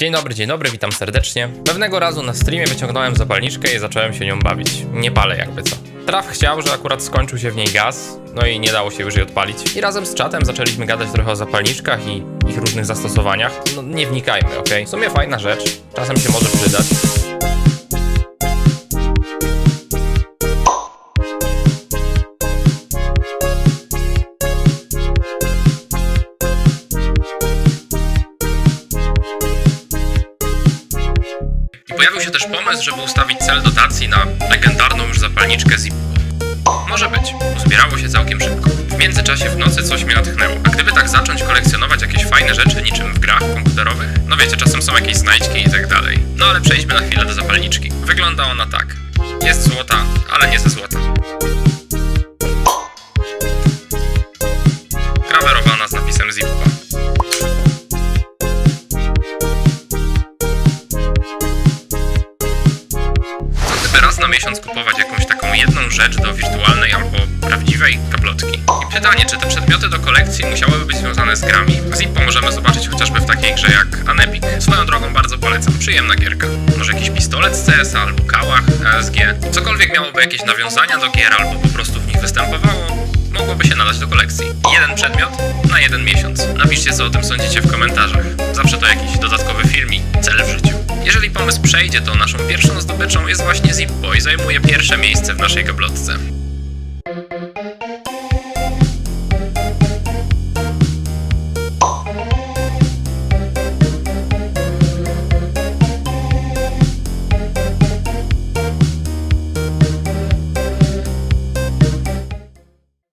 Dzień dobry, dzień dobry, witam serdecznie. Pewnego razu na streamie wyciągnąłem zapalniczkę i zacząłem się nią bawić. Nie palę jakby co. Traf chciał, że akurat skończył się w niej gaz, no i nie dało się już jej odpalić. I razem z czatem zaczęliśmy gadać trochę o zapalniczkach i ich różnych zastosowaniach. No nie wnikajmy, ok? W sumie fajna rzecz, czasem się może przydać. I pojawił się też pomysł, żeby ustawić cel dotacji na legendarną już zapalniczkę Zippo. Może być, uzbierało się całkiem szybko. W międzyczasie w nocy coś mnie natchnęło. A gdyby tak zacząć kolekcjonować jakieś fajne rzeczy niczym w grach komputerowych? No wiecie, czasem są jakieś znajdźki i tak dalej. No ale przejdźmy na chwilę do zapalniczki. Wygląda ona tak. Miesiąc kupować jakąś taką jedną rzecz do wirtualnej albo prawdziwej kaplotki? I pytanie, czy te przedmioty do kolekcji musiałyby być związane z grami? Zippo możemy zobaczyć chociażby w takiej grze jak Anepic. Swoją drogą bardzo polecam, przyjemna gierka. Może jakiś pistolet z CS albo kałach ASG. Cokolwiek miałoby jakieś nawiązania do gier albo po prostu w nich występowało, mogłoby się nadać do kolekcji. Jeden przedmiot na jeden miesiąc. Napiszcie co o tym sądzicie w komentarzach. Zawsze to jakiś dodatkowy pomysł przejdzie, to naszą pierwszą zdobyczą jest właśnie Zippo i zajmuje pierwsze miejsce w naszej gablotce.